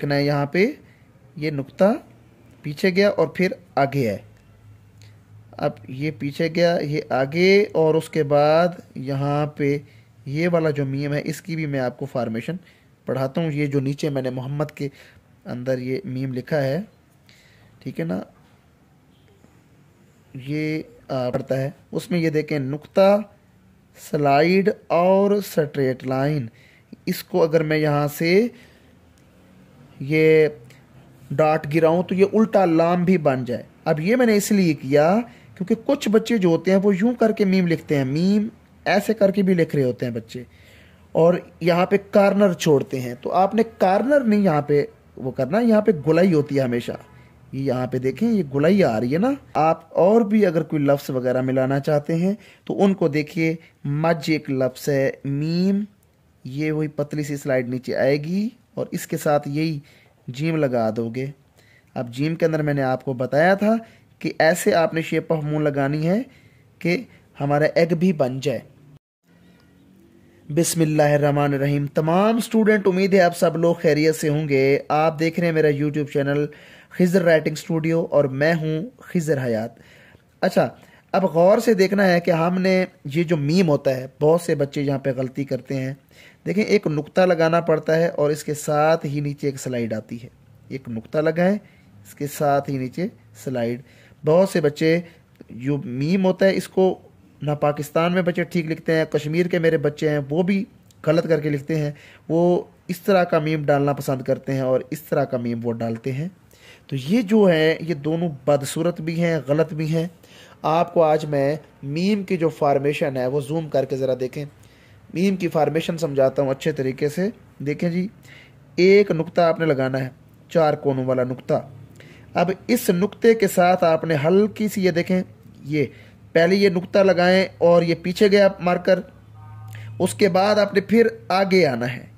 देखना है यहाँ पे। ये नुक्ता पीछे गया और फिर आगे है। अब ये पीछे गया, ये आगे और उसके बाद यहाँ पे ये वाला जो मीम है, इसकी भी मैं आपको फार्मेशन पढ़ाता हूँ। ये जो नीचे मैंने मोहम्मद के अंदर ये मीम लिखा है, ठीक है ना? ये पड़ता है। उसमें ये देखें, नुक्ता, स्लाइड और स्ट्रेट लाइन। इसको अगर मैं यहाँ से ये डॉट गिराऊं तो ये उल्टा लाम भी बन जाए। अब ये मैंने इसलिए किया क्योंकि कुछ बच्चे जो होते हैं वो यूँ करके मीम लिखते हैं। मीम ऐसे करके भी लिख रहे होते हैं बच्चे। और यहाँ पे कार्नर छोड़ते हैं। तो आपने कार्नर नहीं यहाँ पे वो करना, यहाँ पे गुलाई होती है हमेशा। ये यहाँ पे देखें, ये गुलाई आ रही है ना। आप और भी अगर कोई लफ्स वगैरह मिलाना चाहते हैं तो उनको देखिए मज एक लफ्स है। मीम, ये वही पतली सी स्लाइड नीचे आएगी। और इसके साथ यही जीम लगा दोगे। अब जीम के अंदर मैंने आपको बताया था कि ऐसे आपने शेप ऑफ़ मून लगानी है कि हमारा एग भी बन जाए। बिस्मिल्लाहमान रहीम तमाम स्टूडेंट उम्मीद है आप सब लोग खैरियत से होंगे। आप देख रहे हैं मेरा YouTube channel Khizar writing studio और मैं हूँ खिजर हयात। अच्छा अब गौर से देखना है कि हमने ये जो मीम होता है, बहुत से बच्चे यहाँ पे गलती करते हैं। देखें, एक नुक्ता लगाना पड़ता है और इसके साथ ही नीचे एक स्लाइड आती है। एक नुक्ता लगाएँ, इसके साथ ही नीचे स्लाइड। बहुत से बच्चे, जो मीम होता है, इसको ना पाकिस्तान में बच्चे ठीक लिखते हैं, कश्मीर के मेरे बच्चे हैं, वो भी गलत करके लिखते हैं। वो इस तरह का मीम डालना पसंद करते हैं और इस तरह का मीम वो डालते हैं। तो ये जो है, ये दोनों बदसूरत भी हैं, गलत भी हैं। आपको आज मैं मीम की जो फार्मेशन है, वो जूम करके ज़रा देखें। मीम की फार्मेशन समझाता हूँ अच्छे तरीके से। देखें जी, एक नुक्ता आपने लगाना है, चार कोनों वाला नुक्ता। अब इस नुक्ते के साथ आपने हल्की सी ये देखें, ये पहले ये नुक्ता लगाएँ और ये पीछे गया मार्कर उसके बाद आपने फिर आगे आना है।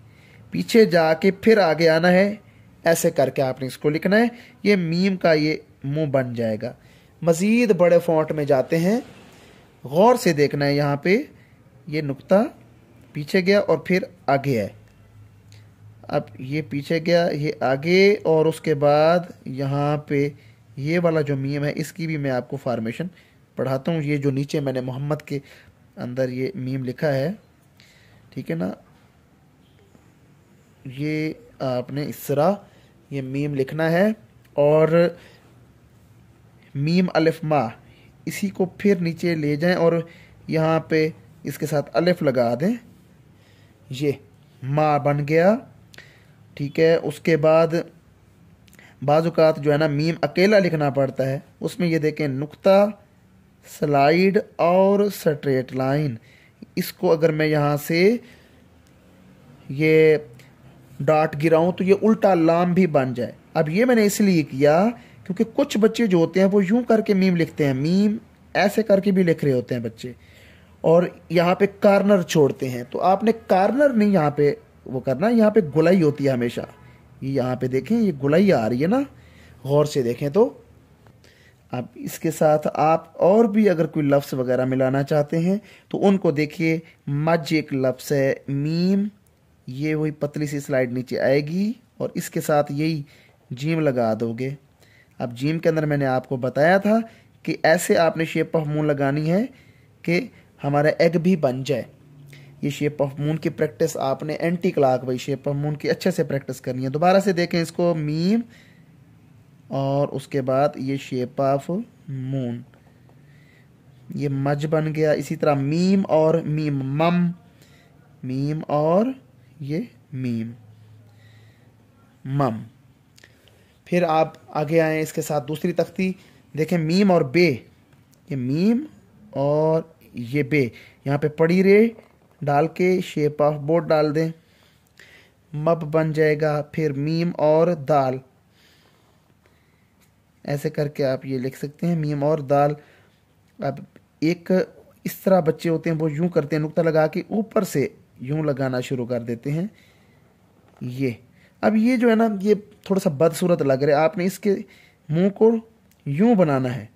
पीछे जाके फिर आगे आना है, ऐसे करके आपने इसको लिखना है। ये मीम का ये मुँह बन जाएगा। मज़ीद बड़े फॉन्ट में जाते हैं। गौर से देखना है यहाँ पे, ये नुक्ता पीछे गया और फिर आगे है। अब ये पीछे गया, ये आगे और उसके बाद यहाँ पे ये वाला जो मीम है, इसकी भी मैं आपको फार्मेशन पढ़ाता हूँ। ये जो नीचे मैंने मोहम्मद के अंदर ये मीम लिखा है, ठीक है ना? ये आपने इस तरह ये मीम लिखना है और मीम अलिफ मा। इसी को फिर नीचे ले जाएँ और यहाँ पे इसके साथ अलिफ लगा दें। ये माँ बन गया। ठीक है, उसके बाद बाज़ात जो है ना, मीम अकेला लिखना पड़ता है। उसमें ये देखें, नुक्ता, स्लाइड और स्ट्रेट लाइन। इसको अगर मैं यहाँ से ये डॉट गिराऊं तो ये उल्टा लाम भी बन जाए। अब ये मैंने इसलिए किया क्योंकि कुछ बच्चे जो होते हैं, वो यूँ करके मीम लिखते हैं। मीम ऐसे करके भी लिख रहे होते हैं बच्चे। और यहाँ पे कार्नर छोड़ते हैं। तो आपने कार्नर नहीं यहाँ पे वो करना, यहाँ पे गुलाई होती है हमेशा। ये यहाँ पे देखें, ये गुलाई आ रही है ना। गौर से देखें तो। अब इसके साथ आप और भी अगर कोई लफ्स वगैरह मिलाना चाहते हैं तो उनको देखिए। मज एक लफ्स है, मीम। ये वही पतली सी स्लाइड नीचे आएगी और इसके साथ यही जीम लगा दोगे। अब जीम के अंदर मैंने आपको बताया था कि ऐसे आपने शेप ऑफ़ मून लगानी है कि हमारा एग भी बन जाए। ये शेप ऑफ़ मून की प्रैक्टिस आपने anti clock Y shape of moon की अच्छे से प्रैक्टिस करनी है। दोबारा से देखें इसको मीम और उसके बाद ये शेप ऑफ़ मून। ये मज बन गया। इसी तरह मीम और मीम मम। मीम और ये मीम। मम। फिर आप आगे आए इसके साथ दूसरी तख्ती। देखें मीम और बे। ये मीम और ये बे। यहाँ पे पड़ी रे, डाल के शेप ऑफ़ बोर्ड डाल दें। मब बन जाएगा फिर मीम और दाल। ऐसे करके आप ये लिख सकते हैं, मीम और दाल। अब एक इस तरह बच्चे होते हैं, वो यूँ करते हैं, नुक्ता लगा के ऊपर से यूँ लगाना शुरू कर देते हैं। ये। अब ये जो है ना, ये थोड़ा सा बदसूरत लग रहा है। आपने इसके मुँह को यूँ बनाना है।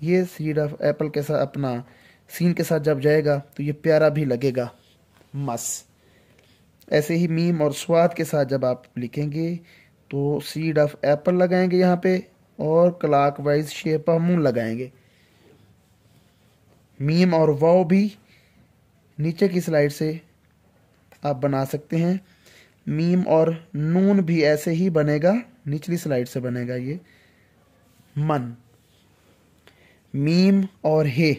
ये सीड ऑफ़ एप्पल के साथ अपना सीन के साथ जब जाएगा तो ये प्यारा भी लगेगा। मस ऐसे ही मीम और स्वाद के साथ जब आप लिखेंगे तो सीड ऑफ़ एप्पल लगाएँगे यहाँ पे और clockwise shape of moon लगाएँगे। मीम और वाव भी नीचे की स्लाइड से आप बना सकते हैं। मीम और नून भी ऐसे ही बनेगा, निचली स्लाइड से बनेगा ये, मन। मीम और हे।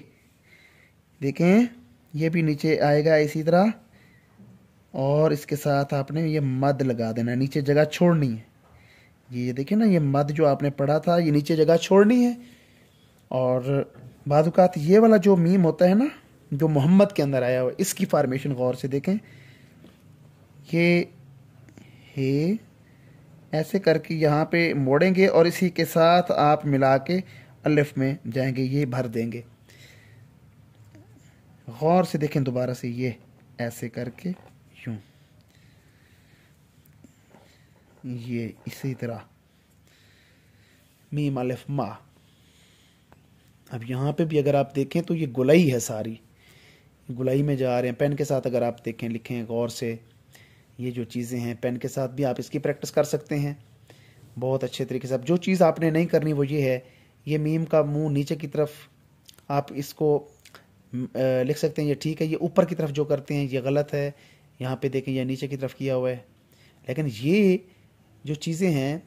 देखें, ये भी नीचे आएगा इसी तरह, और इसके साथ आपने ये मद लगा देना, नीचे जगह छोड़नी है। ये देखिए ना, ये मद जो आपने पढ़ा था, ये नीचे जगह छोड़नी है। और बाजुकात ये वाला जो मीम होता है ना, जो मोहम्मद के अंदर आया हुआ इसकी फार्मेशन गौर से देखें। ये हे, ऐसे करके यहाँ पे मोड़ेंगे और इसी के साथ आप मिला के अलिफ में जाएँगे, ये भर देंगे। गौर से देखें दोबारा से ये, ऐसे करके यूँ। ये इसी तरह। मीम, अलिफ, मा। अब यहाँ पे भी अगर आप देखें तो ये गुलाई है सारी। गुलाई में जा रहे हैं। पेन के साथ अगर आप देखें, लिखें गौर से। ये जो चीज़ें हैं, पेन के साथ भी आप इसकी प्रैक्टिस कर सकते हैं। बहुत अच्छे तरीके से। अब जो चीज़ आपने नहीं करनी वो ये है, ये मीम का मुँह नीचे की तरफ़ आप इसको लिख सकते हैं, ये ठीक है, ये ऊपर की तरफ़ जो करते हैं, ये गलत है, यहाँ पे देखें, ये नीचे की तरफ़ किया हुआ है। लेकिन ये जो चीज़ें हैं,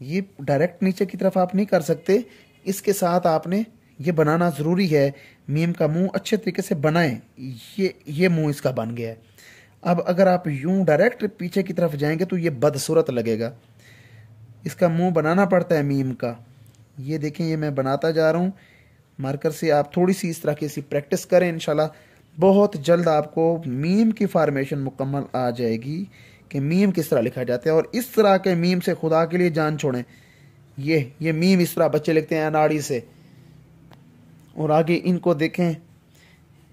ये डायरेक्ट नीचे की तरफ़ आप नहीं कर सकते, इसके साथ आपने ये बनाना ज़रूरी है, मीम का मुँह अच्छे तरीके से बनाएँ, ये ये मुँह इसका बन गया है। अब अगर आप यूँ डायरेक्ट पीछे की तरफ़ जाएँगे तो ये बदसूरत लगेगा। इसका मुँह बनाना पड़ता है मीम का। ये देखें, ये मैं बनाता जा रहा हूँ। मार्कर से आप थोड़ी सी इस तरह की सी प्रैक्टिस करें इनशाला बहुत जल्द आपको मीम की फार्मेशन मुकम्मल आ जाएगी कि मीम किस तरह लिखा जाता है और इस तरह के मीम से खुदा के लिए जान छोड़ें। ये ये मीम इस तरह बच्चे लिखते हैं अनाड़ी से। और आगे इनको देखें।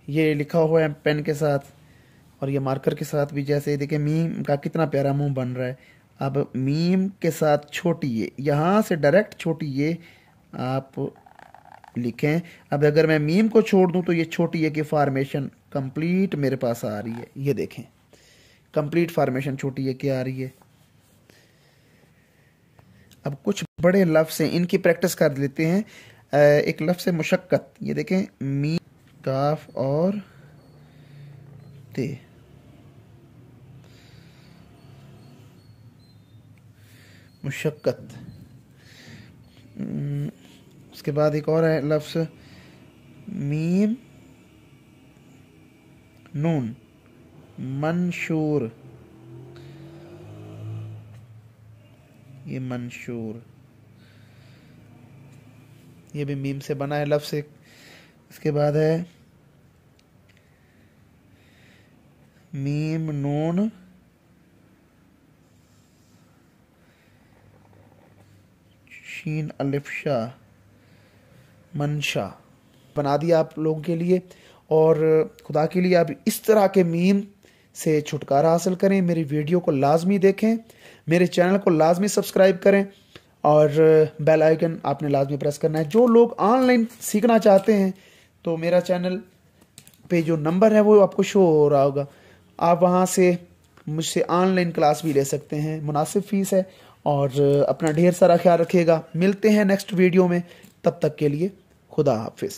ये लिखा हुआ है पेन के साथ। और ये मार्कर के साथ भी जैसे देखें मीम का कितना प्यारा मुँह बन रहा है। अब मीम के साथ छोटी ये, यहाँ से डायरेक्ट छोटी ये आप लिखें। अब अगर मैं मीम को छोड़ दूँ तो ये छोटी ये की फार्मेशन कंप्लीट मेरे पास आ रही है। ये देखें कंप्लीट फार्मेशन छोटी ये की आ रही है। अब कुछ बड़े लफ्स हैं, इनकी प्रैक्टिस कर लेते हैं। एक लफ्स है मुशक्क़त। ये देखें मी काफ और ते। मुशक्क़त। उसके बाद एक और है लफ्स मीम, नून, मंशूर। ये मंशूर। ये भी मीम से बना है लफ्स एक। इसके बाद है, मीम, नून शीन अलिफ शाह, मनशा। बना दिया आप लोगों के लिए। और खुदा के लिए आप इस तरह के मीम से छुटकारा हासिल करें। मेरी वीडियो को लाजमी देखें। मेरे चैनल को लाजमी सब्सक्राइब करें। और बेल आइकन आपने लाजमी प्रेस करना है। जो लोग ऑनलाइन सीखना चाहते हैं तो मेरा चैनल पे जो नंबर है, वो आपको शो हो रहा होगा। आप वहाँ से मुझसे ऑनलाइन क्लास भी ले सकते हैं। मुनासिब फ़ीस है। और अपना ढेर सारा ख्याल रखिएगा। मिलते हैं नेक्स्ट वीडियो में। तब तक के लिए खुदा हाफिज़।